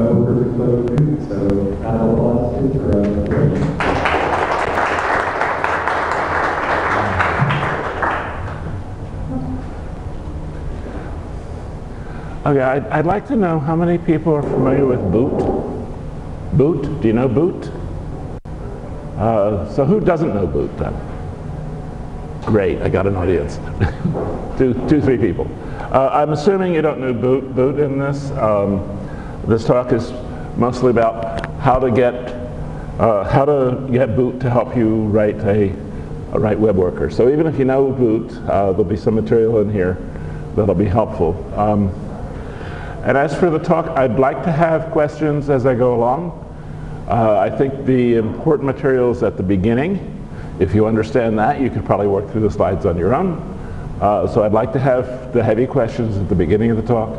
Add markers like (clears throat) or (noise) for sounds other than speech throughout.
workers include, so applause uh, Okay, I'd, I'd like to know how many people are familiar with Boot? Boot? Do you know Boot? Uh, so who doesn't know Boot then? Great, I got an audience. (laughs) two, two, three people. Uh, I'm assuming you don't know Boot, Boot in this. Um, this talk is mostly about how to get uh, how to get Boot to help you write a, a write web worker. So even if you know Boot, uh, there'll be some material in here that'll be helpful. Um, and as for the talk, I'd like to have questions as I go along. Uh, I think the important material is at the beginning. If you understand that, you could probably work through the slides on your own. Uh, so I'd like to have the heavy questions at the beginning of the talk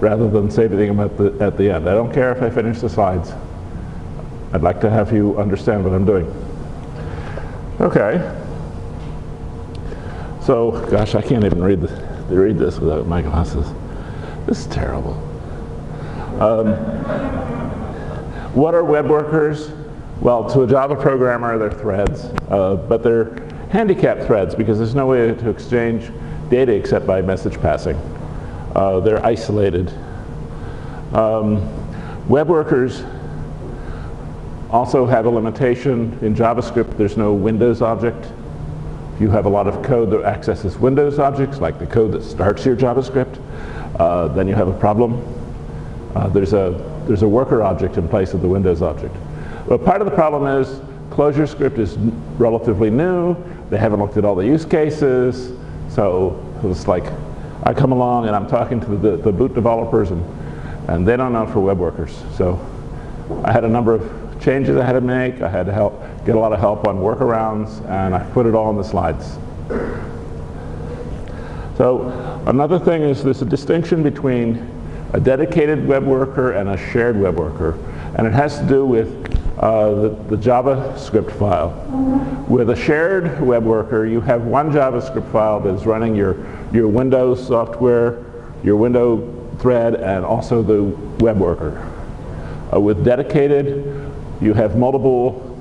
rather than saving them at the, at the end. I don't care if I finish the slides. I'd like to have you understand what I'm doing. Okay. So, gosh, I can't even read, the, read this without my glasses. This is terrible. Um, what are web workers? Well, to a Java programmer, they're threads, uh, but they're handicapped threads because there's no way to exchange data except by message passing. Uh, they're isolated. Um, web workers also have a limitation. In JavaScript, there's no Windows object. If you have a lot of code that accesses Windows objects, like the code that starts your JavaScript, uh, then you have a problem. Uh, there's, a, there's a worker object in place of the Windows object. But part of the problem is ClojureScript is relatively new. They haven't looked at all the use cases. So it's like I come along and I'm talking to the, the boot developers and, and they don't know for web workers. So I had a number of changes I had to make. I had to help get a lot of help on workarounds and I put it all in the slides. So another thing is there's a distinction between a dedicated web worker and a shared web worker. And it has to do with the, the, JavaScript file. With a shared web worker, you have one JavaScript file that is running your, your Windows software, your window thread, and also the web worker. Uh, with dedicated, you have multiple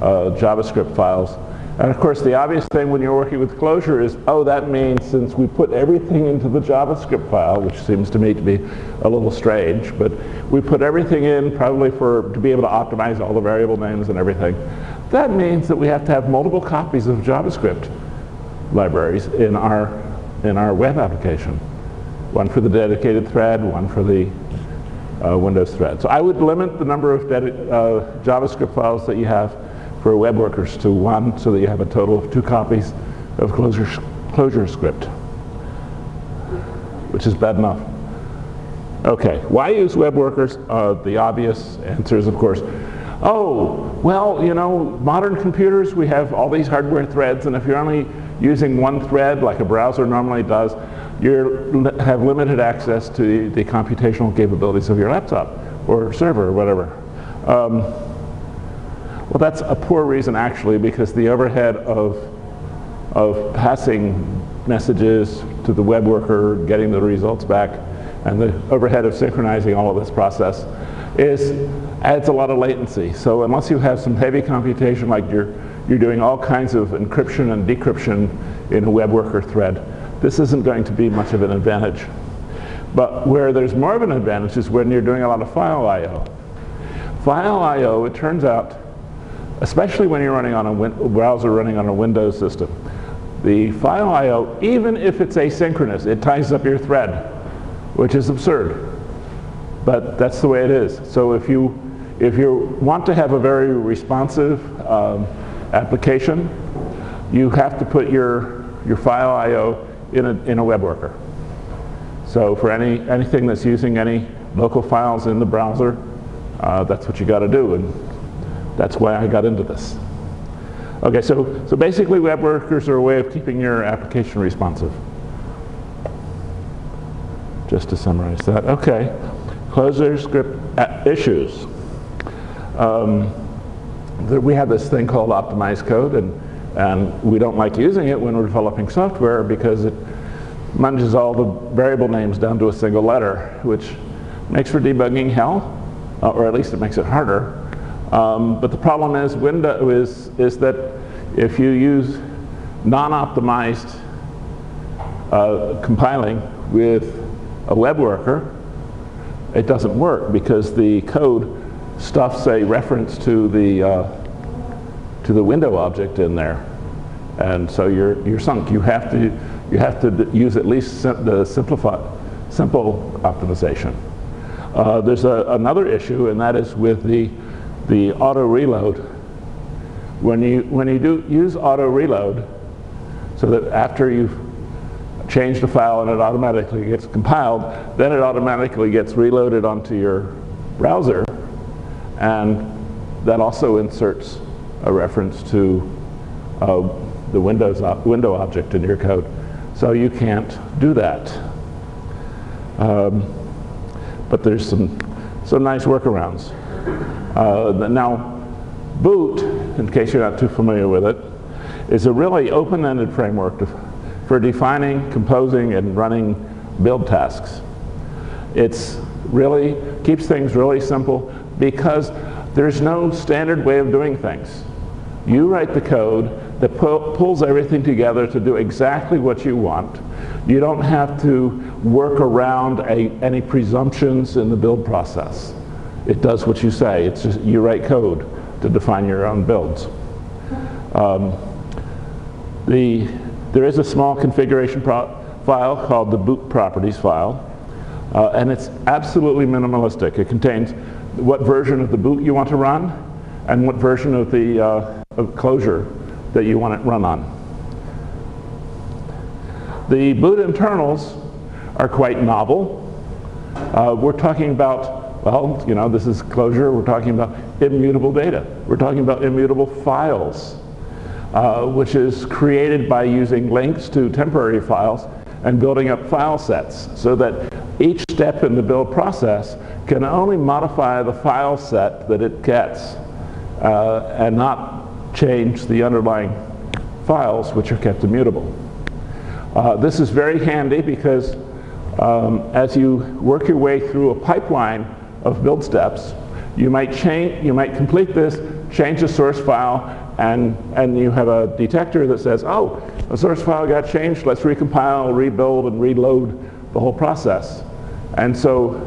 uh, JavaScript files and of course, the obvious thing when you're working with Clojure is, oh, that means since we put everything into the JavaScript file, which seems to me to be a little strange, but we put everything in probably for to be able to optimize all the variable names and everything. That means that we have to have multiple copies of JavaScript libraries in our, in our web application. One for the dedicated thread, one for the uh, Windows thread. So I would limit the number of uh, JavaScript files that you have for web workers to one so that you have a total of two copies of Clojure, script, which is bad enough. Okay, why use web workers? Uh, the obvious answer is, of course, oh, well, you know, modern computers, we have all these hardware threads, and if you're only using one thread like a browser normally does, you have limited access to the, the, computational capabilities of your laptop or server or whatever. Um, well, that's a poor reason actually because the overhead of, of passing messages to the web worker, getting the results back, and the overhead of synchronizing all of this process is adds a lot of latency. So unless you have some heavy computation like you're, you're doing all kinds of encryption and decryption in a web worker thread, this isn't going to be much of an advantage. But where there's more of an advantage is when you're doing a lot of file I.O. File I.O., it turns out, especially when you're running on a browser running on a Windows system. The file I.O., even if it's asynchronous, it ties up your thread, which is absurd. But that's the way it is. So if you, if you want to have a very responsive um, application, you have to put your, your file I.O. In a, in a web worker. So for any, anything that's using any local files in the browser, uh, that's what you got to do. And that's why I got into this. Okay, so, so basically web workers are a way of keeping your application responsive. Just to summarize that. Okay, ClojureScript issues. Um, we have this thing called optimized code, and, and we don't like using it when we're developing software because it manages all the variable names down to a single letter, which Makes for debugging hell, uh, or at least it makes it harder. Um, but the problem is, window is, is that if you use non-optimized uh, compiling with a web worker, it doesn't work because the code stuffs a reference to the uh, to the window object in there, and so you're you're sunk. You have to you have to use at least sim the simplify simple optimization. Uh, there's a, another issue, and that is with the the auto reload. When you when you do use auto reload, so that after you've changed the file and it automatically gets compiled, then it automatically gets reloaded onto your browser, and that also inserts a reference to uh, the Windows op window object in your code. So you can't do that. Um, but there's some, some nice workarounds. Uh, now, boot, in case you're not too familiar with it, is a really open-ended framework to, for defining, composing, and running build tasks. It's really, keeps things really simple because there's no standard way of doing things. You write the code that pu pulls everything together to do exactly what you want. You don't have to work around a, any presumptions in the build process. It does what you say. It's just you write code to define your own builds. Um, the, there is a small configuration file called the boot properties file, uh, and it's absolutely minimalistic. It contains what version of the boot you want to run and what version of the uh, of Clojure that you want it run on. The boot internals are quite novel. Uh, we're talking about, well, you know, this is Clojure. We're talking about immutable data. We're talking about immutable files, uh, which is created by using links to temporary files and building up file sets so that each step in the build process can only modify the file set that it gets uh, and not change the underlying files which are kept immutable. Uh, this is very handy because um, as you work your way through a pipeline of build steps, you might change, you might complete this, change the source file, and, and you have a detector that says, oh, the source file got changed, let's recompile, rebuild, and reload the whole process. And so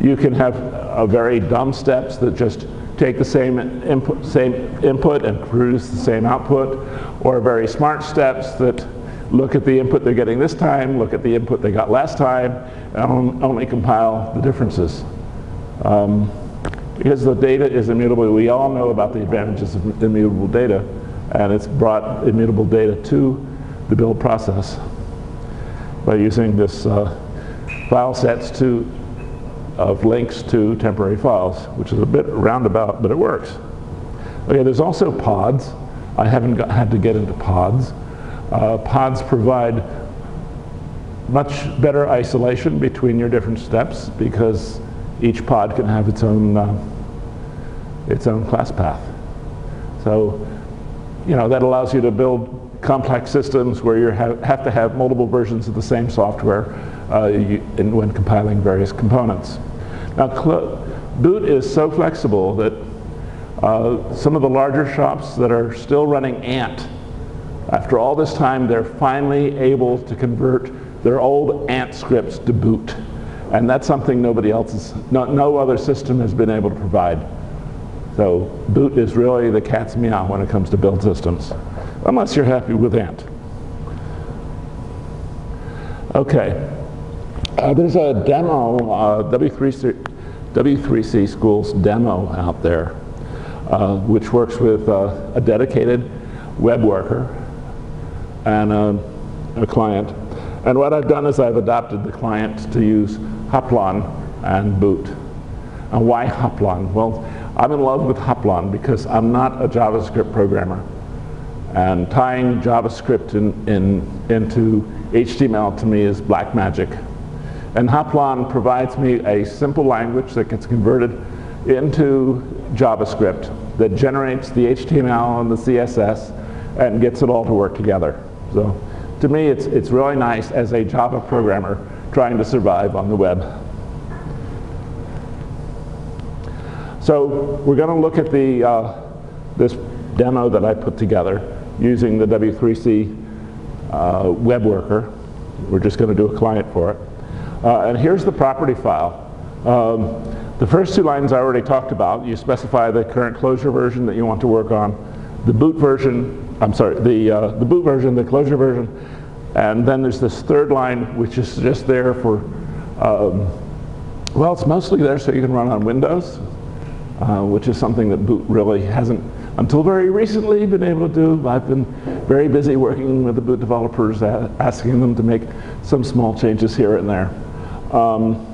you can have a very dumb steps that just take the same input, same input and produce the same output, or very smart steps that look at the input they're getting this time, look at the input they got last time, and only compile the differences. Um, because the data is immutable, we all know about the advantages of immutable data, and it's brought immutable data to the build process by using this uh, file sets to of links to temporary files, which is a bit roundabout, but it works. Okay, there's also pods. I haven't got, had to get into pods. Uh, pods provide much better isolation between your different steps because each pod can have its own uh, its own class path. So, you know, that allows you to build complex systems where you have, have to have multiple versions of the same software uh, you, when compiling various components. Now, boot is so flexible that uh, some of the larger shops that are still running Ant, after all this time, they're finally able to convert their old Ant scripts to boot. And that's something nobody else is, no, no other system has been able to provide. So boot is really the cat's meow when it comes to build systems, unless you're happy with Ant. Okay. Uh, there's a demo, uh, W3C, W3C Schools demo out there, uh, which works with uh, a dedicated web worker and a, a, client. And what I've done is I've adopted the client to use Hoplon and Boot. And why Hoplon? Well, I'm in love with Hoplon because I'm not a JavaScript programmer. And tying JavaScript in, in, into HTML to me is black magic. And Hoplon provides me a simple language that gets converted into JavaScript that generates the HTML and the CSS and gets it all to work together. So to me, it's, it's really nice as a Java programmer trying to survive on the web. So we're going to look at the, uh, this demo that I put together using the W3C uh, web worker. We're just going to do a client for it. Uh, and here's the property file. Um, the first two lines I already talked about. You specify the current Clojure version that you want to work on, the boot version, I'm sorry, the, uh, the boot version, the Clojure version, and then there's this third line which is just there for, um, well, it's mostly there so you can run on Windows, uh, which is something that boot really hasn't, until very recently, been able to do. I've been very busy working with the boot developers, asking them to make some small changes here and there. Um,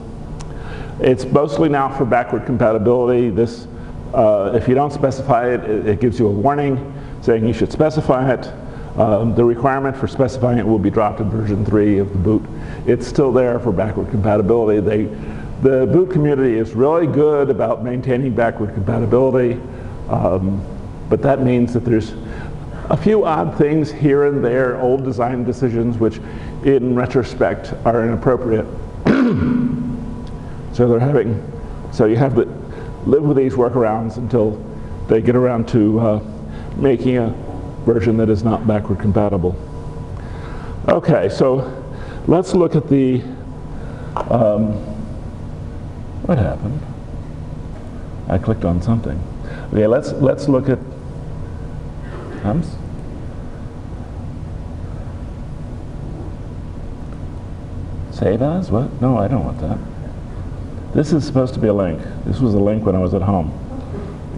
it's mostly now for backward compatibility. This, uh, if you don't specify it, it, it, gives you a warning saying you should specify it. Um, the requirement for specifying it will be dropped in version 3 of the boot. It's still there for backward compatibility. They, the boot community is really good about maintaining backward compatibility, um, but that means that there's a few odd things here and there, old design decisions, which in retrospect are inappropriate. (coughs) So they're having, so you have to live with these workarounds until they get around to uh, making a version that is not backward compatible. Okay, so let's look at the, um, what happened? I clicked on something. Okay, let's, let's look at, um, Save as? What? No, I don't want that. This is supposed to be a link. This was a link when I was at home.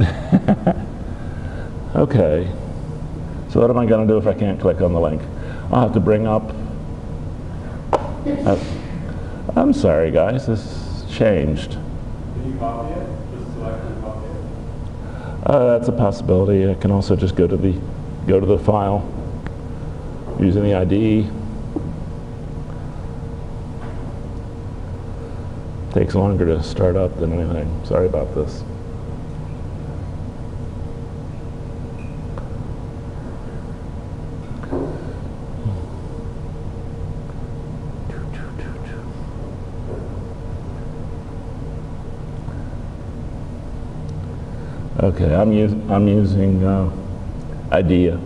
(laughs) okay. So what am I going to do if I can't click on the link? I'll have to bring up... Uh, I'm sorry, guys. This changed. Can you copy it? Just select and copy it? Uh, that's a possibility. I can also just go to the go to the file using the ID. Takes longer to start up than anything. Sorry about this. Okay, I'm, I'm using uh, IDEA,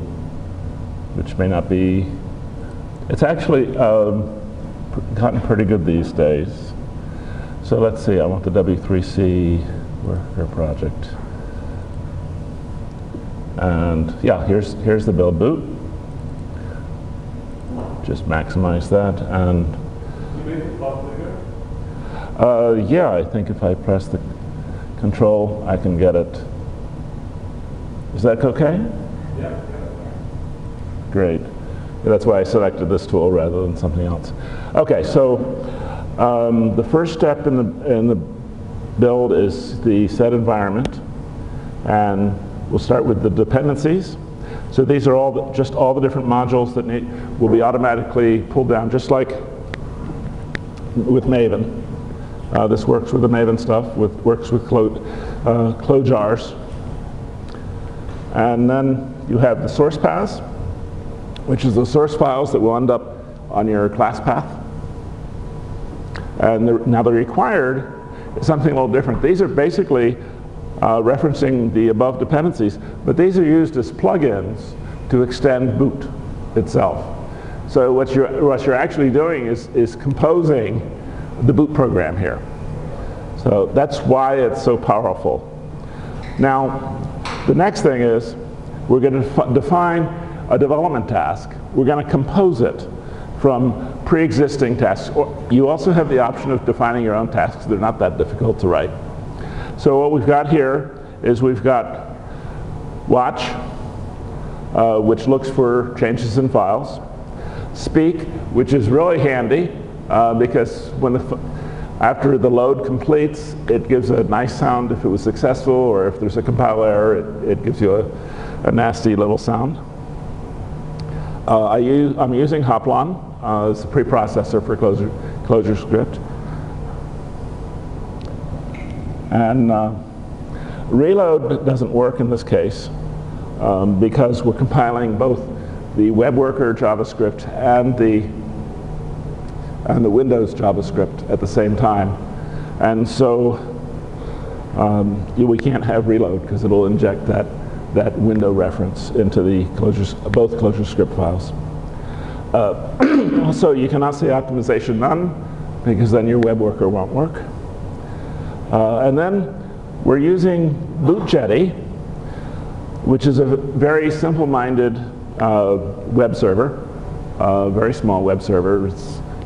which may not be, it's actually uh, gotten pretty good these days. So let's see, I want the W3C worker project. And yeah, here's, here's the build boot. Just maximize that and uh, yeah, I think if I press the control, I can get it. Is that okay? Yeah. Great. That's why I selected this tool rather than something else. Okay, so um, the first step in the, in the build is the set environment. And we'll start with the dependencies. So these are all the, just all the different modules that need, will be automatically pulled down, just like with Maven. Uh, this works with the Maven stuff, with, works with Clo, uh, Clojars. And then you have the source paths, which is the source files that will end up on your class path. And the, now the required is something a little different. These are basically uh, referencing the above dependencies, but these are used as plugins to extend boot itself. So what you're, what you're actually doing is, is composing the boot program here. So that's why it's so powerful. Now, the next thing is we're going to define a development task. We're going to compose it from pre-existing tasks. You also have the option of defining your own tasks. They're not that difficult to write. So what we've got here is we've got watch, uh, which looks for changes in files. Speak, which is really handy uh, because when the after the load completes, it gives a nice sound if it was successful, or if there's a compile error, it, it gives you a, a nasty little sound. Uh, I use, I'm using Hoplon uh, as a preprocessor for Clojure, closure script. And uh, reload doesn't work in this case um, because we're compiling both the web worker JavaScript and the and the Windows JavaScript at the same time. And so um, we can't have reload because it'll inject that, that window reference into the both ClojureScript files. Uh, (clears throat) also, you cannot say optimization none because then your web worker won't work. Uh, and then we're using Boot Jetty, which is a very simple-minded uh, web server, uh, very small web server. It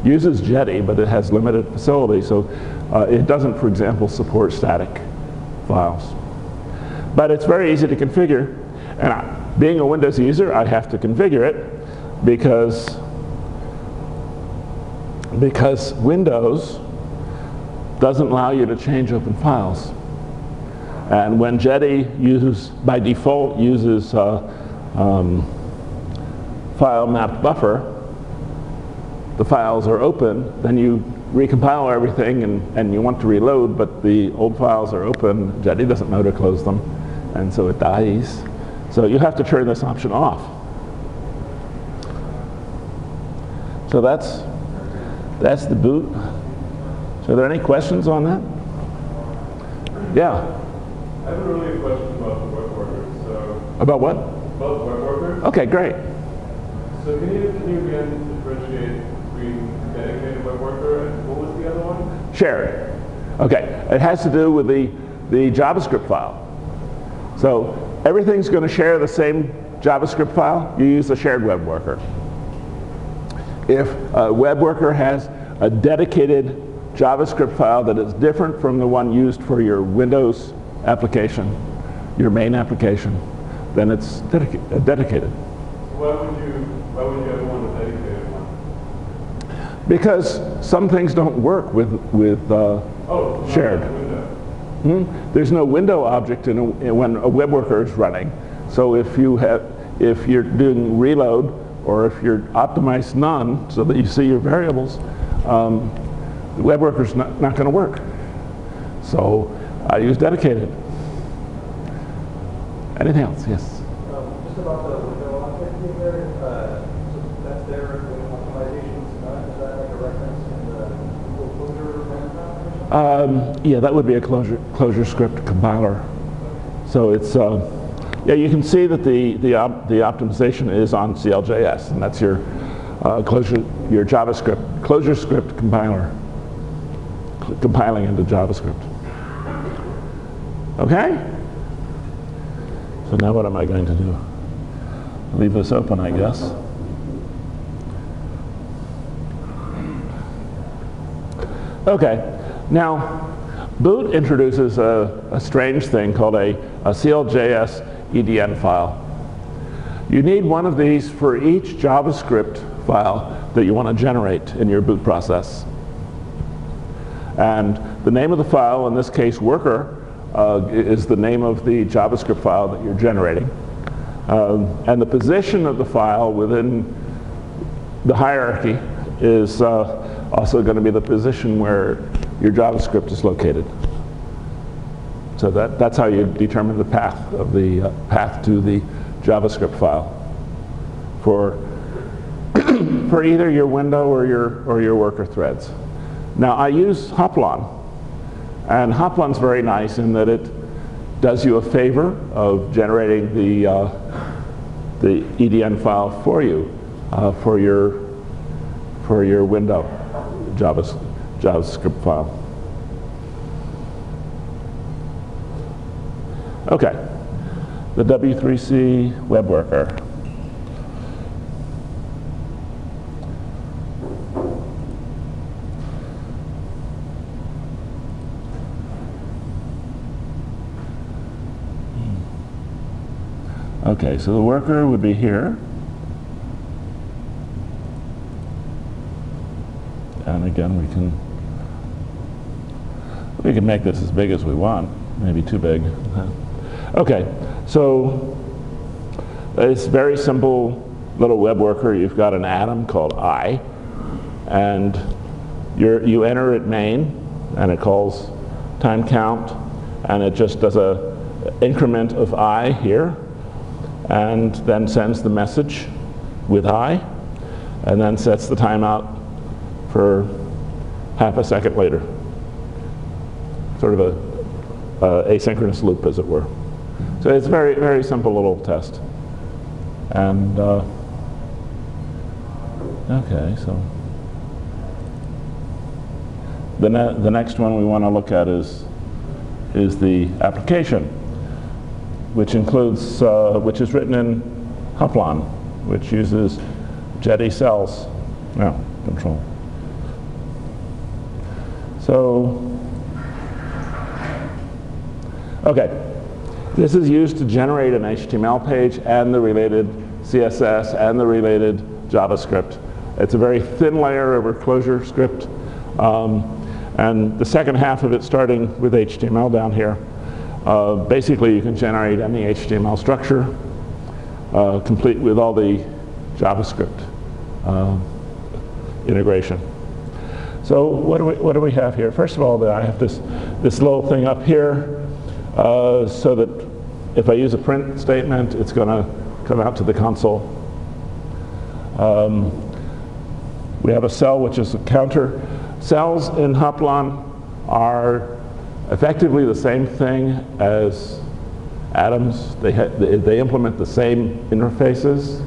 uses Jetty, but it has limited facility, so uh, it doesn't, for example, support static files. But it's very easy to configure, and I, being a Windows user, I have to configure it because because Windows doesn't allow you to change open files. And when Jetty uses, by default, uses uh, um, file mapped buffer, the files are open, then you recompile everything and, and you want to reload, but the old files are open, Jetty doesn't know to close them, and so it dies. So you have to turn this option off. So that's, that's the boot. So are there any questions on that? Yeah. I have a really question about the web workers. So, About what? about the web workers. Okay, great. So, can you can you again differentiate worker and what was the other one? Shared. Okay, it has to do with the, the JavaScript file. So everything's going to share the same JavaScript file. You use a shared web worker. If a web worker has a dedicated JavaScript file that is different from the one used for your Windows application, your main application, then it's dedica dedicated. Why would you why would you ever want a dedicated one? Because some things don't work with, with uh, Oh, Shared. Hmm? There's no window object in a, when a web worker is running. So if you have, if you're doing reload or if you're optimized none so that you see your variables, um, the web worker's not, not going to work. So I use dedicated. Anything else? Yes. Um, Just about the window object being there, uh, so that's there when optimization's done, is that like a reference in the Google closure management application? Um, yeah, that would be a closure, ClojureScript compiler. So it's, uh, yeah, you can see that the, the, op, the optimization is on CLJS, and that's your uh, closure, your JavaScript, ClojureScript compiler, compiling into JavaScript. Okay? So now what am I going to do? Leave this open, I guess. Okay, now boot introduces a, a strange thing called a, a CLJS EDN file. You need one of these for each JavaScript file that you want to generate in your boot process. And the name of the file, in this case worker, uh, is the name of the JavaScript file that you're generating. Um, and the position of the file within the hierarchy is uh, also going to be the position where your JavaScript is located. So that, that's how you determine the path of the uh, path to the JavaScript file for (clears throat) for either your window or your or your worker threads. Now I use Hoplon, and Hoplon's very nice in that it does you a favor of generating the uh, the EDN file for you uh, for your for your window Javas, JavaScript file. Okay, the W3C web worker. Hmm. Okay, so the worker would be here. And again, we can we can make this as big as we want, maybe too big. Okay, so it's very simple little web worker. You've got an atom called I, and you're, you enter it main, and it calls time count, and it just does a increment of I here, and then sends the message with I, and then sets the timeout for half a second later. Sort of a asynchronous loop, as it were. So it's a very, very simple little test. And, uh, okay, so. The, ne- the next one we want to look at is, is the application, which includes, uh, which is written in Hoplon, which uses Jetty cells, no, control. So, okay, this is used to generate an HTML page and the related CSS and the related JavaScript. It's a very thin layer of ClojureScript. Um, and the second half of it, starting with HTML down here, uh, basically you can generate any HTML structure, uh, complete with all the JavaScript uh, integration. So what do, we, what do we have here? First of all, I have this, this little thing up here uh, so that if I use a print statement, it's going to come out to the console. Um, we have a cell which is a counter. Cells in Hoplon are effectively the same thing as atoms. They, they, implement the same interfaces.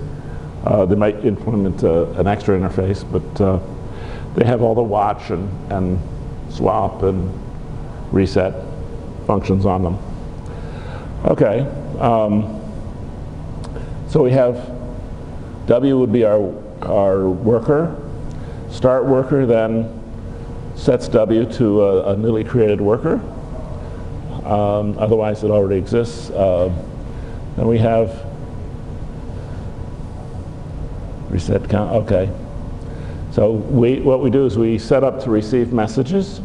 Uh, they might implement uh, an extra interface, but uh, they have all the watch and, and swap and reset functions on them. Okay, um, so we have W would be our, our worker. Start worker then sets W to a, a newly created worker. Um, otherwise, it already exists. Uh, then we have reset count. Okay. So we, what we do is we set up to receive messages.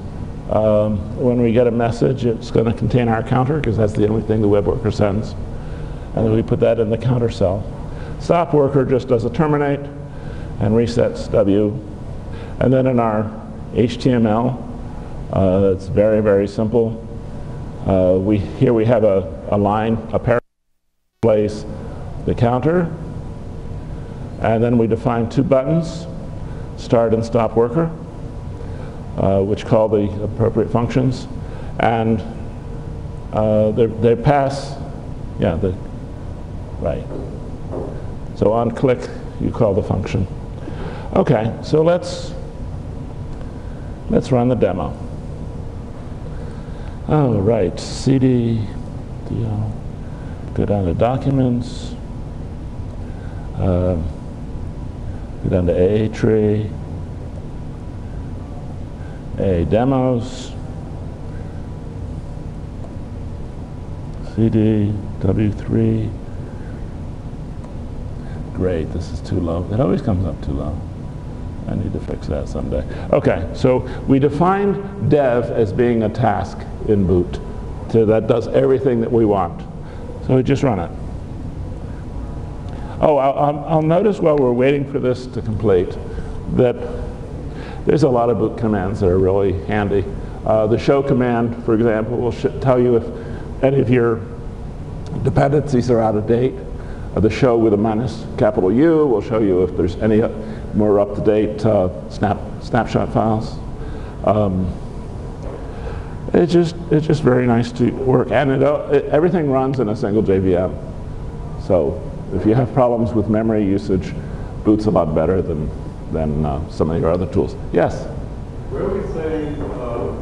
Um, when we get a message, it's going to contain our counter because that's the only thing the web worker sends. And then we put that in the counter cell. Stop worker just does a terminate and resets W. And then in our HTML, uh, it's very, very simple. Uh, we, here we have a, a line, a paragraph place the counter. And then we define two buttons, start and stop worker, which call the appropriate functions. And uh, they pass, yeah, the, right. So on click, you call the function. Okay, so let's let's run the demo. Oh, right, CD, go down to documents, uh, go down to A tree, A demos, CD, W3, great, this is too low. It always comes up too low. I need to fix that someday. Okay, so we defined dev as being a task in boot. So that does everything that we want. So we just run it. Oh, I'll, I'll notice while we're waiting for this to complete that there's a lot of boot commands that are really handy. Uh, the show command, for example, will tell you if any of your dependencies are out of date. Uh, the show with a minus capital U will show you if there's any more up-to-date uh, snap, snapshot files. Um, it's just it's just very nice to work, and it, it, everything runs in a single JVM. So if you have problems with memory usage, Boot's a lot better than than uh, some of your other tools. Yes. Where are we saying uh,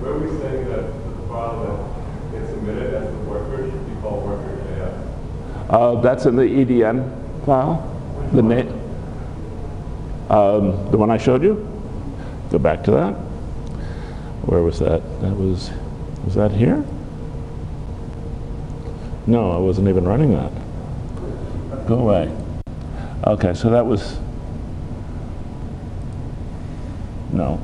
where are we saying that the file that gets submitted as the worker should be called worker.js? Uh, that's in the EDN file. The name. Um, the one I showed you. Go back to that. Where was that? That was. Was that here? No, I wasn't even running that. Go away. Okay, so that was. No.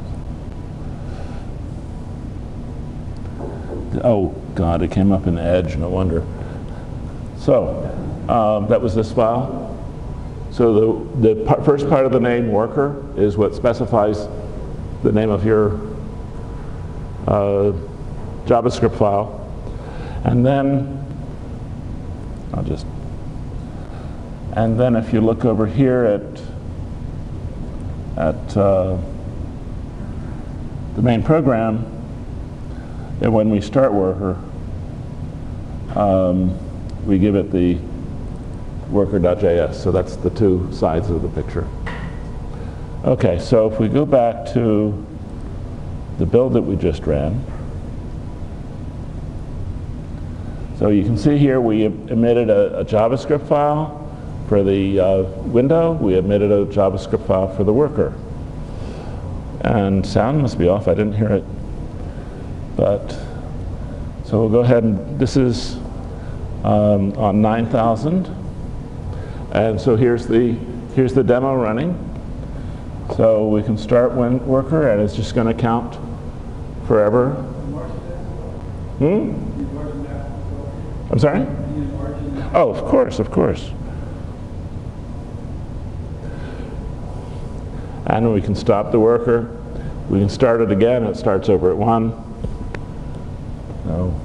Oh, God, it came up in Edge, no wonder. So, um, that was this file. So the, the par first part of the name, worker, is what specifies the name of your uh, JavaScript file. And then, I'll just, and then if you look over here at, at uh, the main program, and when we start worker, um, we give it the worker.js. So that's the two sides of the picture. Okay, so if we go back to the build that we just ran, so you can see here we emitted a, a JavaScript file for the uh, window. We emitted a JavaScript file for the worker. And sound must be off. I didn't hear it. But so we'll go ahead and this is um, on 9,000. And so here's the here's the demo running. So we can start when worker, and it's just going to count forever. Hmm? I'm sorry? Oh, of course, of course. And we can stop the worker. We can start it again. It starts over at 1. No.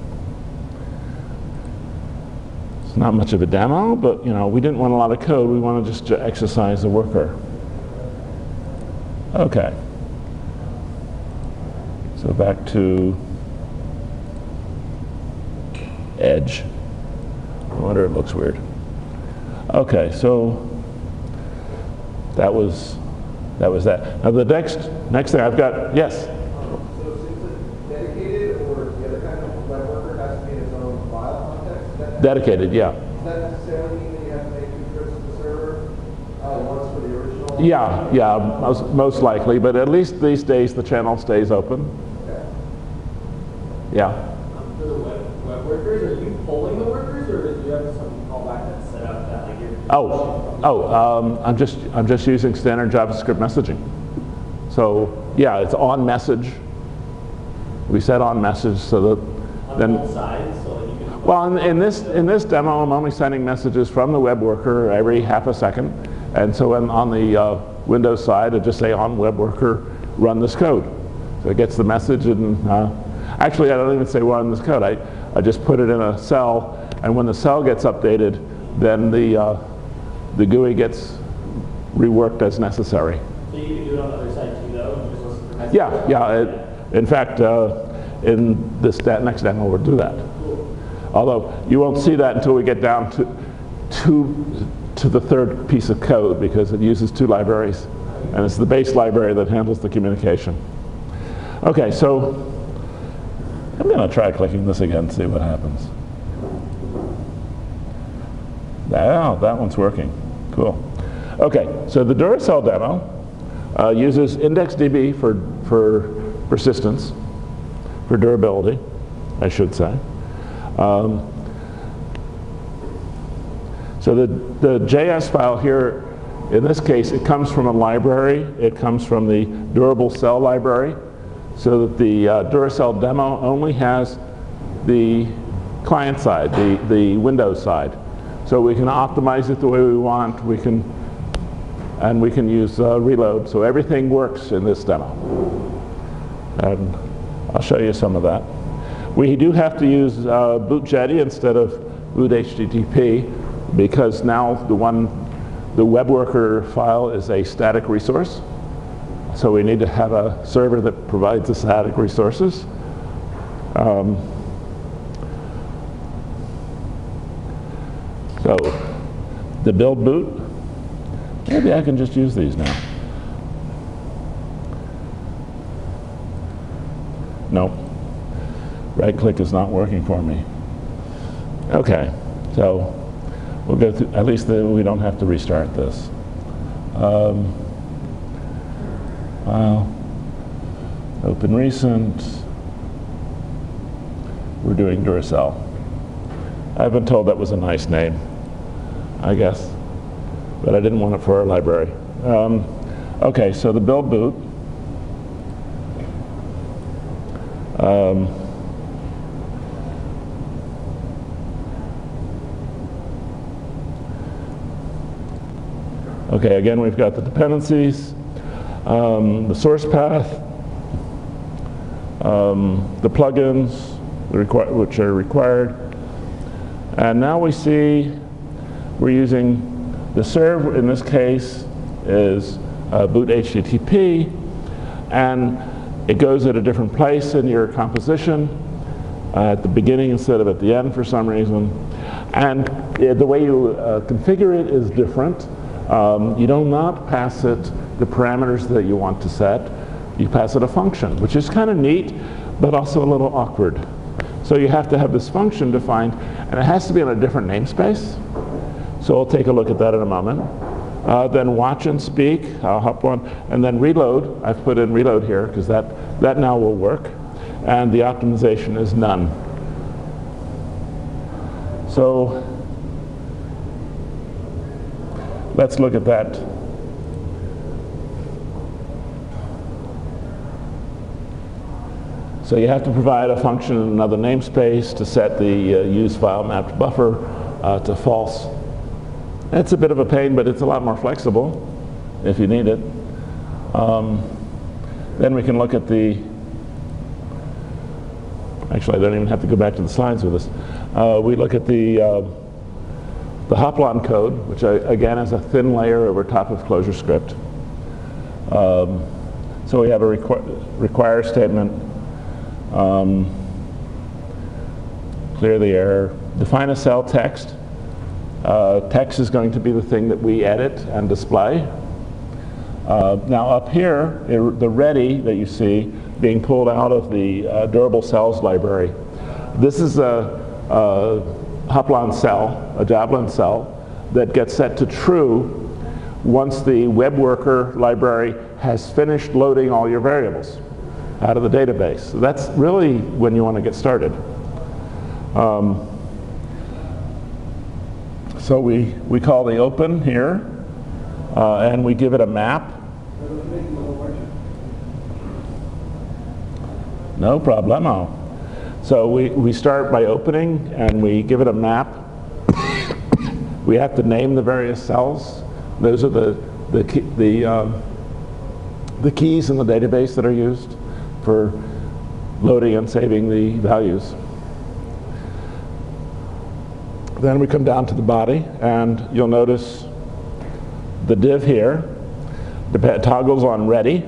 it's not much of a demo, but you know, we didn't want a lot of code. We want to just to exercise the worker. Okay. So back to edge. No wonder it looks weird. Okay, so that was that was that. Now the next next thing I've got yes. So dedicated or the other kind of web worker has to be in its own file context, that, Dedicated, yeah. does that necessarily mean that you have to make two trips to the server? Uh, once for the original? Yeah, yeah, most, most likely, but at least these days the channel stays open. Okay. Yeah. Um, For the web, web workers, are you polling the workers, or do you have some callback that's set up that like you're? Oh, oh, um, I'm just I'm just using standard JavaScript messaging. So yeah, it's on message. We set on message so that On then. both so like you can. Well, in, in this in this demo, I'm only sending messages from the web worker every half a second, and so when, on the uh, Windows side, I just say on web worker, run this code. So it gets the message, and uh, actually, I don't even say run this code. I I just put it in a cell, and when the cell gets updated, then the uh, the GUI gets reworked as necessary. So you can do it on the other side too, though, just listen for messages? Yeah, yeah. It, in fact, uh, in this da- next demo, we'll do that. Although you won't see that until we get down to, to, to the third piece of code because it uses two libraries. And it's the base library that handles the communication. Okay, so I'm going to try clicking this again, and see what happens. Oh, that one's working. Cool. Okay, so the Duracell demo uh, uses IndexedDB for, for persistence, for durability, I should say. Um, so the, the JS file here, in this case, it comes from a library. It comes from the Durable Cell library, so that the uh, Duracell demo only has the client side, the, the Windows side. So we can optimize it the way we want. We can, and we can use uh, reload. So everything works in this demo. And I'll show you some of that. We do have to use uh, boot Jetty instead of boot HTTP because now the one, the web worker file is a static resource. So we need to have a server that provides the static resources. Um, so the build boot, maybe I can just use these now. Nope. Right click is not working for me. Okay, so we'll go through, at least the, we don't have to restart this. Um, file, open recent. We're doing Duracell. I've been told that was a nice name, I guess, but I didn't want it for our library. Um, okay, so the build boot. Um, okay, again, we've got the dependencies, um, the source path, um, the plugins which are required, and now we see we're using the serve, in this case, is uh, boot HTTP, and it goes at a different place in your composition. uh, at the beginning instead of at the end for some reason. And uh, the way you uh, configure it is different. Um, you do not pass it the parameters that you want to set. You pass it a function, which is kind of neat, but also a little awkward. So you have to have this function defined, and it has to be in a different namespace. So we'll take a look at that in a moment. Uh, then watch and speak, I'll hop on, and then reload. I've put in reload here because that, that now will work. And the optimization is none. So let's look at that. So you have to provide a function in another namespace to set the uh, use file mapped buffer uh, to false. It's a bit of a pain, but it's a lot more flexible if you need it. Um, then we can look at the, actually I don't even have to go back to the slides with this. Uh, we look at the, uh, the Hoplon code, which I, again is a thin layer over top of ClojureScript. Um, so we have a requ require statement, um, clear the error, define a cell text. Uh, text is going to be the thing that we edit and display. Uh, now up here, it, the ready that you see being pulled out of the uh, durable cells library. This is a, a Hoplon cell, a Javelin cell, that gets set to true once the web worker library has finished loading all your variables out of the database. So that's really when you want to get started. Um, so we, we call the open here, uh, and we give it a map. No problemo. So we, we start by opening, and we give it a map. (coughs) we have to name the various cells. Those are the, the, the, um, the keys in the database that are used for loading and saving the values. Then we come down to the body, and you'll notice the div here toggles on ready,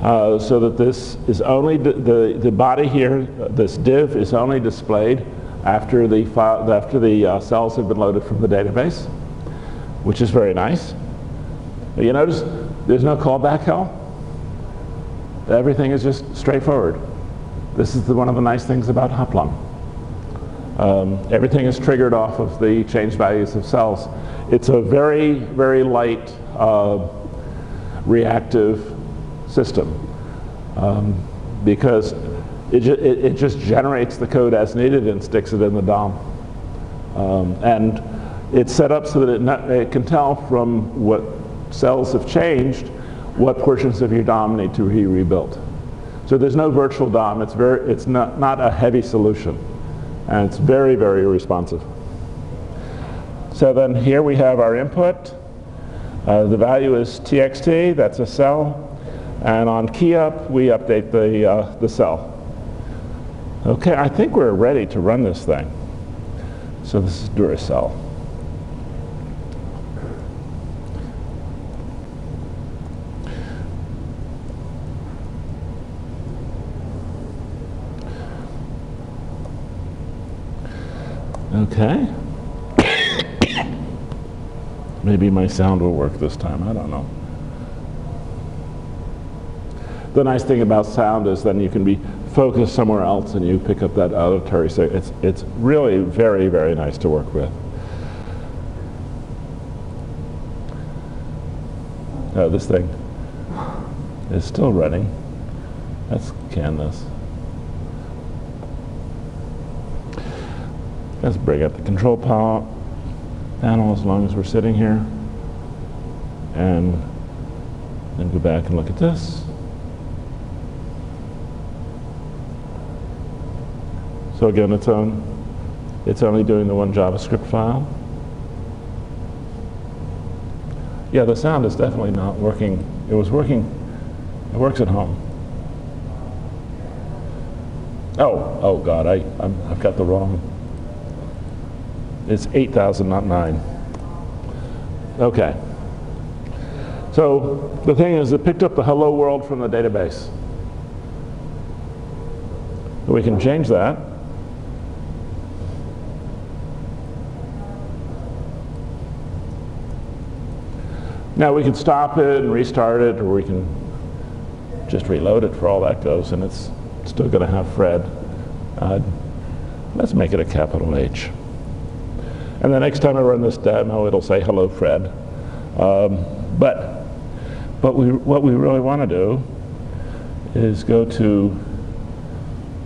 uh, so that this is only the the body here. This div is only displayed after the file, after the uh, cells have been loaded from the database, which is very nice. You notice there's no callback hell. Everything is just straightforward. This is the, one of the nice things about Hoplon. Um, everything is triggered off of the change values of cells. It's a very, very light uh, reactive system um, because it, ju it, it, just generates the code as needed and sticks it in the DOM. Um, and it's set up so that it, not, it can tell from what cells have changed what portions of your DOM need to be rebuilt. So there's no virtual DOM. It's, very, it's not, not a heavy solution and it's very, very responsive. So then here we have our input. Uh, the value is txt, that's a cell. And on key up, we update the, uh, the cell. Okay, I think we're ready to run this thing. So this is Duracell. Okay. Maybe my sound will work this time. I don't know. The nice thing about sound is then you can be focused somewhere else and you pick up that auditory So It's, it's really very, very nice to work with. Oh, this thing is still running. Let's can this. Let's bring up the control panel as long as we're sitting here. And then go back and look at this. So again, it's on, it's only doing the one JavaScript file. Yeah, the sound is definitely not working. It was working, it works at home. Oh, oh God, I, I'm, I've got the wrong it's 8,000, not 9. Okay. So the thing is, it picked up the hello world from the database. We can change that. Now we can stop it and restart it, or we can just reload it for all that goes, and it's still going to have Fred. Uh, let's make it a capital H. And the next time I run this demo, it'll say, hello, Fred. Um, but but we, what we really want to do is go to,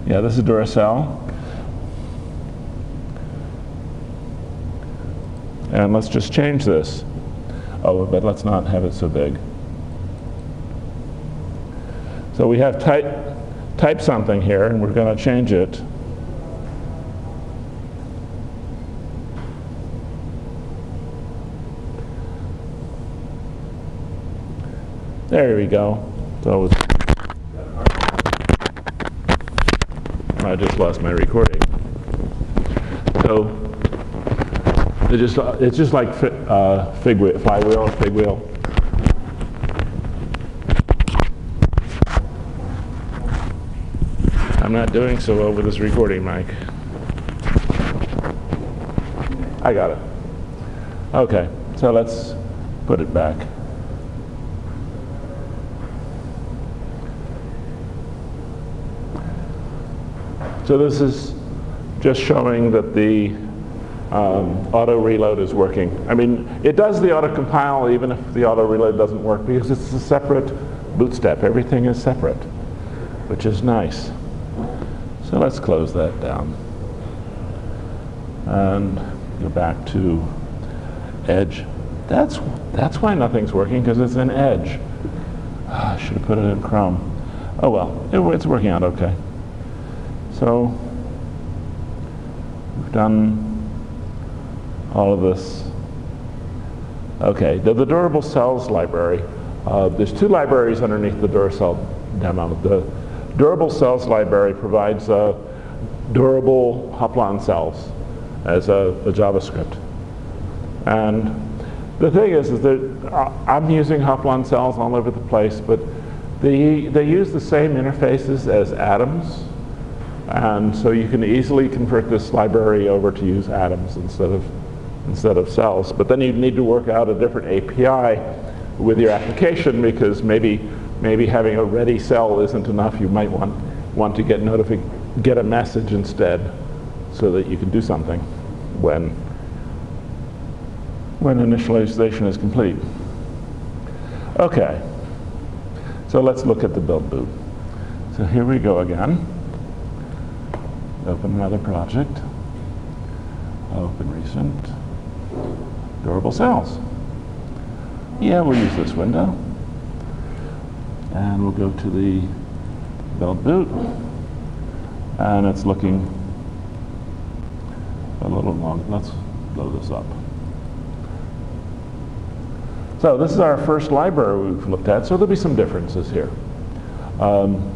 yeah, this is Duracell. And let's just change this. Oh, but let's not have it so big. So we have type, type something here, and we're going to change it. There we go. So it's, I just lost my recording. So it just it's just like uh, Figwheel, flywheel, Figwheel. I'm not doing so well with this recording mic. I got it. Okay, so let's put it back. So this is just showing that the um, auto reload is working. I mean, it does the auto compile even if the auto reload doesn't work because it's a separate boot step. Everything is separate, which is nice. So let's close that down. And go back to Edge. That's, that's why nothing's working, because it's an Edge. I should have put it in Chrome. Oh well, it, it's working out okay. So we've done all of this. Okay, the, the durable cells library. Uh, there's two libraries underneath the Duracell demo. The durable cells library provides uh, durable Hoplon cells as a, a, JavaScript. And the thing is, is that uh, I'm using Hoplon cells all over the place, but they, they use the same interfaces as Atoms. And so you can easily convert this library over to use Atoms instead of, instead of cells. But then you need to work out a different API with your application because maybe, maybe having a ready cell isn't enough. You might want, want to get, notifi- get a message instead so that you can do something when, when initialization is complete. Okay, so let's look at the build boot. So here we go again. Open another project. Open recent. Durable cells. Yeah, we'll use this window. And we'll go to the build boot. And it's looking a little long. Let's load this up. So this is our first library we've looked at, so there'll be some differences here. Um,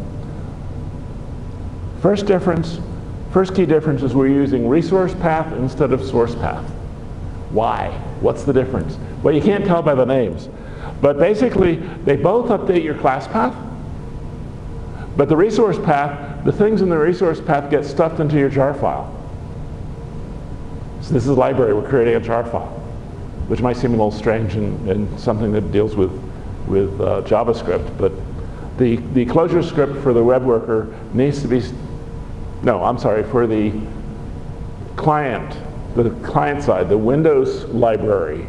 first difference, first key difference is we're using resource path instead of source path. Why? What's the difference? Well, you can't tell by the names. But basically, they both update your class path. But the resource path, the things in the resource path get stuffed into your jar file. So this is a library, we're creating a jar file, which might seem a little strange and, and something that deals with, with uh, JavaScript, but the, the ClojureScript for the web worker needs to be, no, I'm sorry, for the client, the client side, the Windows library,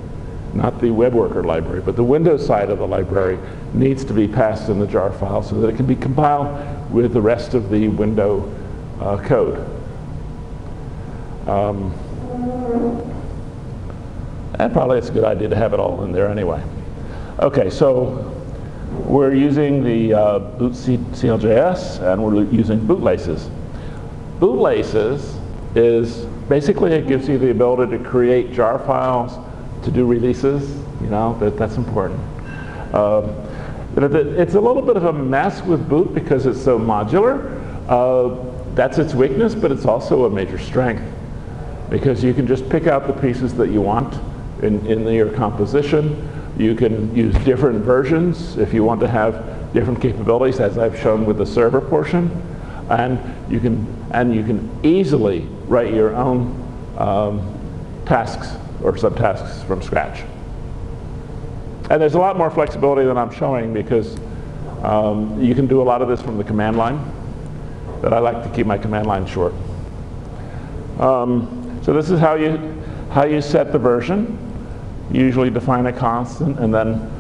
not the web worker library, but the Windows side of the library needs to be passed in the jar file so that it can be compiled with the rest of the window uh, code. Um, and probably it's a good idea to have it all in there anyway. Okay, so we're using the uh, boot CLJS and we're using bootlaces. Bootlaces is basically it gives you the ability to create jar files, to do releases, you know, that, that's important. Um, it's a little bit of a mess with boot because it's so modular. Uh, that's its weakness, but it's also a major strength because you can just pick out the pieces that you want in, in your composition. You can use different versions if you want to have different capabilities, as I've shown with the server portion. And you can, and you can easily write your own um, tasks or subtasks from scratch. And there's a lot more flexibility than I'm showing because um, you can do a lot of this from the command line, but I like to keep my command line short. Um, so this is how you, how you set the version. You usually define a constant and then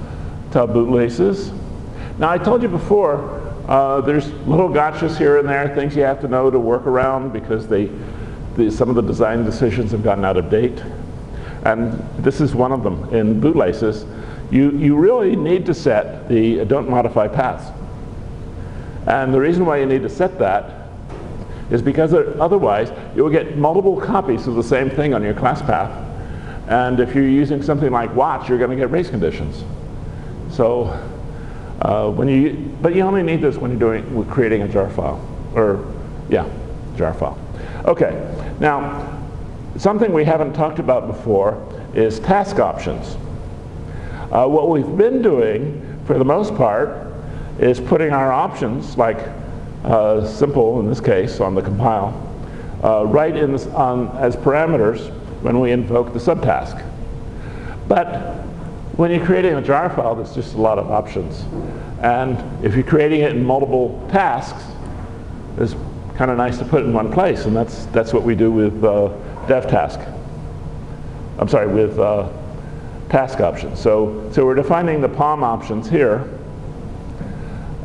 tell bootlaces. Now I told you before, uh, there's little gotchas here and there, things you have to know to work around because they, the, some of the design decisions have gotten out of date. And this is one of them. In bootlaces, you, you really need to set the don't modify paths. And the reason why you need to set that is because otherwise you'll get multiple copies of the same thing on your class path. And if you're using something like watch, you're going to get race conditions. So uh, when you, but you only need this when you're doing creating a jar file, or yeah, jar file. Okay, now something we haven't talked about before is task options. Uh, what we've been doing, for the most part, is putting our options, like uh, simple in this case on the compile, uh, right in as parameters when we invoke the subtask. But when you're creating a jar file, there's just a lot of options. And if you're creating it in multiple tasks, it's kind of nice to put it in one place, and that's, that's what we do with uh, dev task. I'm sorry, with uh, task options. So, so we're defining the POM options here,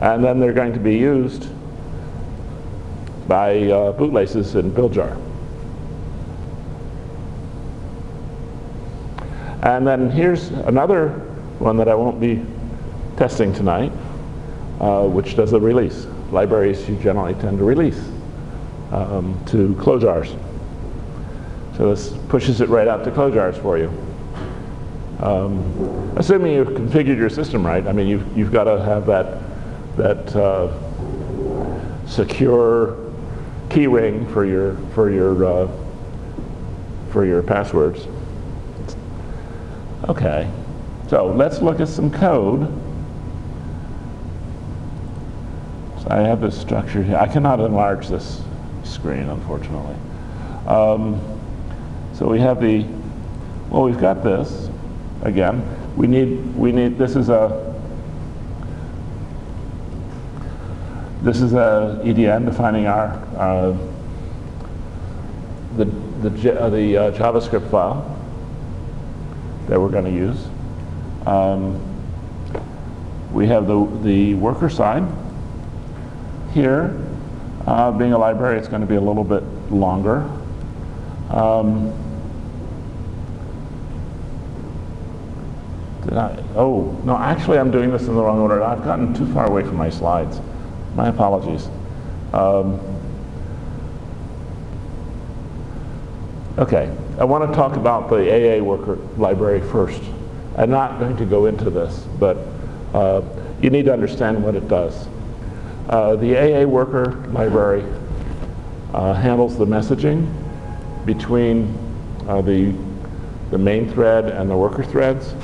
and then they're going to be used by uh, bootlaces in BuildJar. And then here's another one that I won't be testing tonight, uh, which does a release. Libraries you generally tend to release um, to clojars. So this pushes it right out to clojars for you. Um, assuming you've configured your system right, I mean, you've, you've got to have that, that uh, secure key ring for your, for your, uh, for your passwords. Okay, so let's look at some code. So I have this structure here. I cannot enlarge this screen, unfortunately. Um, so we have the, well, we've got this. Again, we need, we need, this is a, this is a EDN defining our, uh, the, the, uh, the uh, JavaScript file that we're going to use. Um, we have the, the worker side. Here, uh, being a library, it's going to be a little bit longer. Um, Did I? Oh, no, actually I'm doing this in the wrong order. I've gotten too far away from my slides. My apologies. Um, okay, I want to talk about the AA worker library first. I'm not going to go into this, but uh, you need to understand what it does. Uh, the AA worker library uh, handles the messaging between uh, the, the main thread and the worker threads.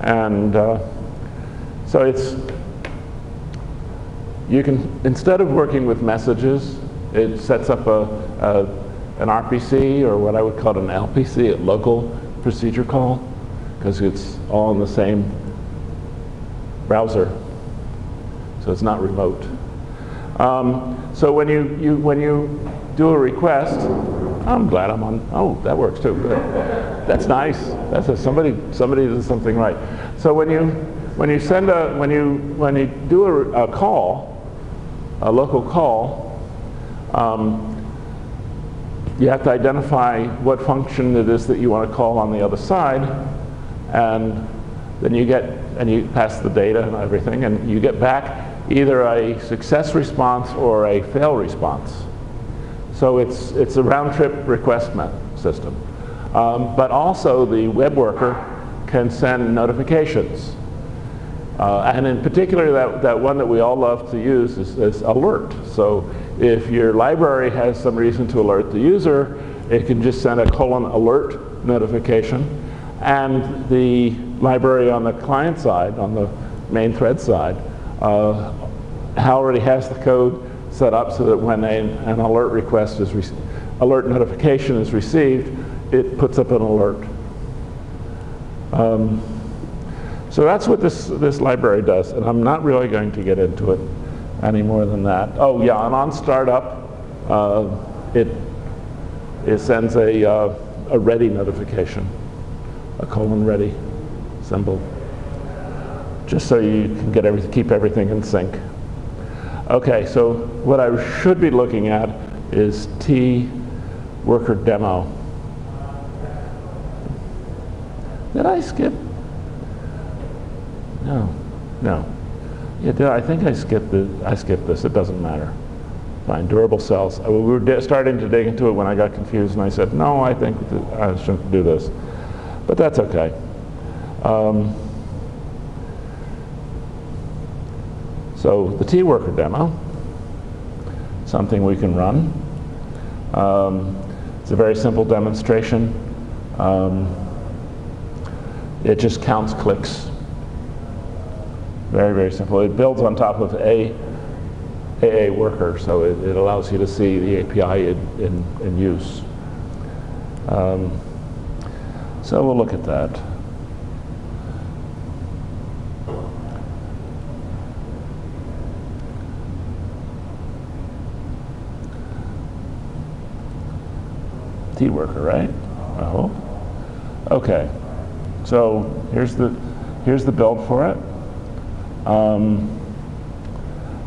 And uh, so it's, you can, instead of working with messages, it sets up a, a, an RPC or what I would call an LPC, a local procedure call, because it's all in the same browser. So it's not remote. Um, so when you, you, when you do a request, I'm glad I'm on, oh, that works too, good. That's nice. That's a, somebody, somebody does something right. So when you, when you send a, when you, when you do a, a call, a local call, um, you have to identify what function it is that you want to call on the other side, and then you get, and you pass the data and everything, and you get back either a success response or a fail response. So it's, it's a round trip request system. Um, but also the web worker can send notifications. Uh, and in particular, that, that one that we all love to use is, is alert. So if your library has some reason to alert the user, it can just send a colon alert notification. And the library on the client side, on the main thread side, uh, already has the code set up so that when a, an alert request is, alert notification is received, it puts up an alert. Um, so that's what this, this library does, and I'm not really going to get into it any more than that. Oh yeah, and on startup, uh, it, it sends a, uh, a ready notification, a colon ready symbol, just so you can get everything, keep everything in sync. Okay, so what I should be looking at is T worker demo. Did I skip? No, no. Yeah, I think I skipped the, I skipped this. It doesn't matter. Fine, durable cells. Uh, We were starting to dig into it when I got confused, and I said, no, I think I shouldn't do this. But that's okay. Um, so the T worker demo, something we can run. Um, it's a very simple demonstration. Um, it just counts clicks. Very, very simple. It builds on top of a AA worker, so it, it allows you to see the API in, in, in use. Um, so we'll look at that. T worker, right? I hope. Okay. So here's the here's the build for it. Um,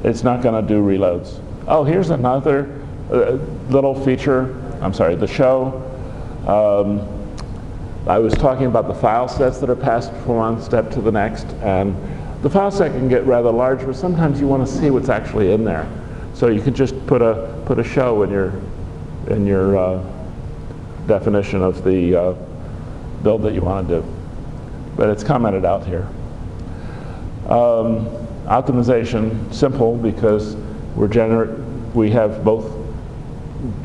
it's not going to do reloads. Oh, here's another uh, little feature. I'm sorry, the show. Um, I was talking about the file sets that are passed from one step to the next, and the file set can get rather large, but sometimes you want to see what's actually in there. So you can just put a put a show in your in your uh, definition of the uh, build that you want to do. But it's commented out here. Um, optimization, simple because we're gener- we have both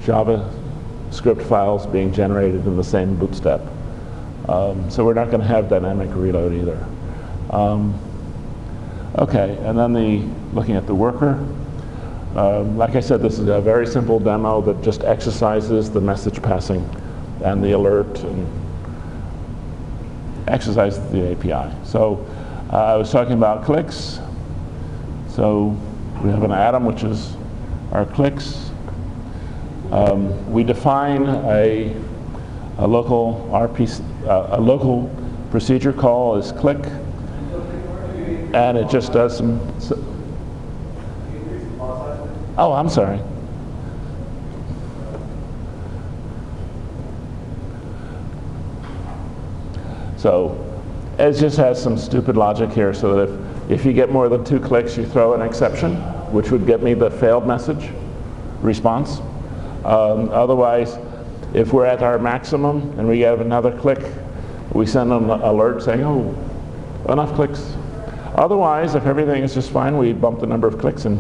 JavaScript files being generated in the same bootstep. Um, so we're not going to have dynamic reload either. Um, okay, and then the looking at the worker. Um, like I said, this is a very simple demo that just exercises the message passing and the alert and exercises the API. So I was talking about clicks. So we have an atom, which is our clicks. Um, we define a, a local RP, uh, a local procedure call is click, and it just does some. so- oh, I'm sorry. So it just has some stupid logic here so that if, if you get more than two clicks, you throw an exception, which would get me the failed message response. Um, otherwise, if we're at our maximum and we get another click, we send an alert saying, oh, enough clicks. Otherwise, if everything is just fine, we bump the number of clicks and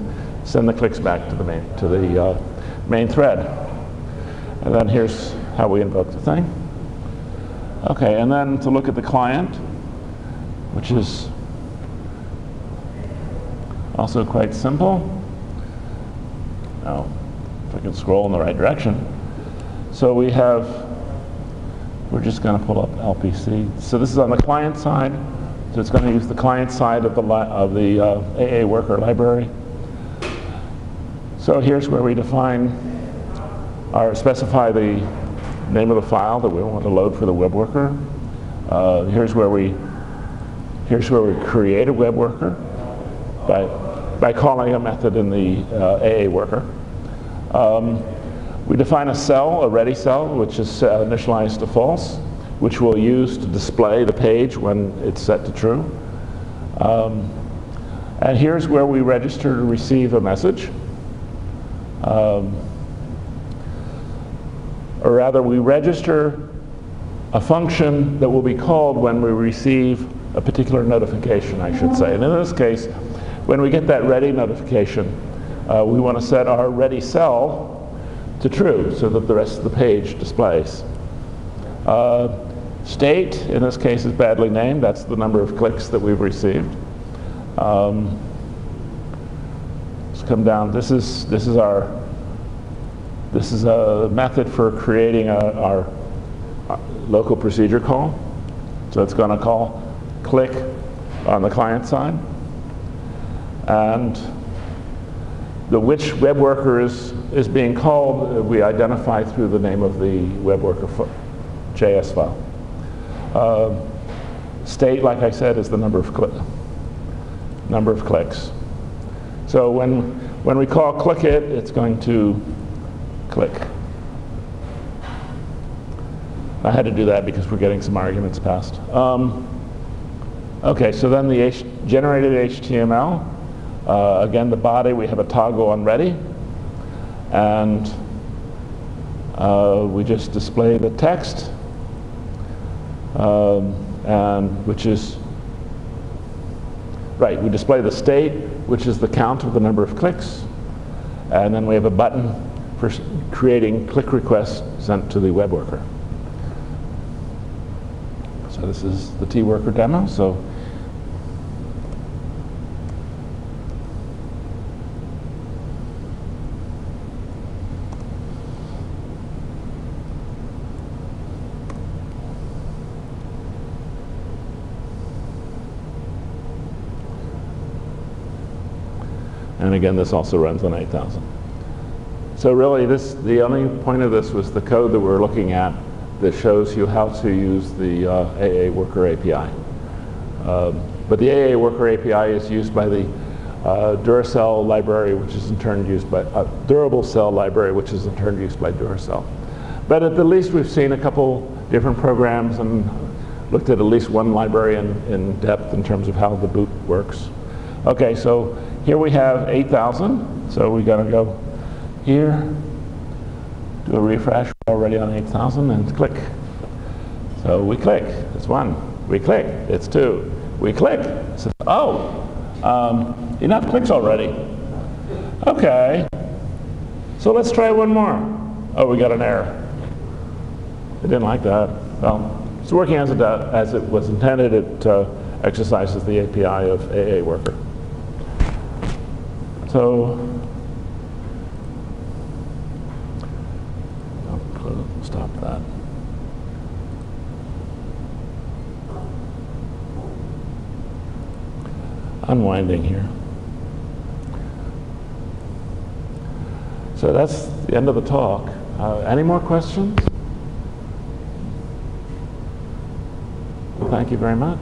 send the clicks back to the main, to the uh, main thread. And then here's how we invoke the thing. Okay, and then to look at the client, which is also quite simple. Now, if I can scroll in the right direction. So we have, we're just going to pull up LPC. So this is on the client side. So it's going to use the client side of the, of the uh, AA worker library. So here's where we define or specify the name of the file that we want to load for the web worker. Uh, here's where we here's where we create a web worker by by calling a method in the uh, AA worker. Um, we define a cell, a ready cell, which is uh, initialized to false, which we'll use to display the page when it's set to true. Um, and here's where we register to receive a message. Um, or rather we register a function that will be called when we receive a particular notification, I should say. And in this case, when we get that ready notification, uh, we want to set our ready cell to true so that the rest of the page displays. Uh, state, in this case, is badly named. That's the number of clicks that we've received. Um, let's come down. This is, this is our, this is a method for creating a, our uh, local procedure call. So it's going to call click on the client side. And the which web worker is, is being called, uh, we identify through the name of the web worker JS file. Uh, state, like I said, is the number of, cli- number of clicks. So when, when we call click it, it's going to click. I had to do that because we're getting some arguments passed. Um, okay, so then the H- generated HTML. Uh, again, the body, we have a toggle on ready. And uh, we just display the text, um, and which is, right, we display the state, which is the count of the number of clicks. And then we have a button for creating click requests sent to the web worker. So this is the T-Worker demo. So And again, this also runs on 8000. So really, this the only point of this was the code that we're looking at that shows you how to use the uh, AA Worker API. Um, but the AA Worker API is used by the uh, Duracell library, which is in turn used by uh, Durable Cell library, which is in turn used by Duracell. But at the least, we've seen a couple different programs and looked at at least one library in, in depth in terms of how the boot works. Okay, so here we have 8,000. So we're going to go here, do a refresh. We're already on 8,000 and click. So we click. It's one. We click. It's two. We click. Says, oh, um, enough clicks already. Okay. So let's try one more. Oh, we got an error. It didn't like that. Well, it's working as it, as it was intended. It uh, exercises the API of AA Worker. So, I'll stop that. Unwinding here. So that's the end of the talk. Uh, any more questions? Well, thank you very much.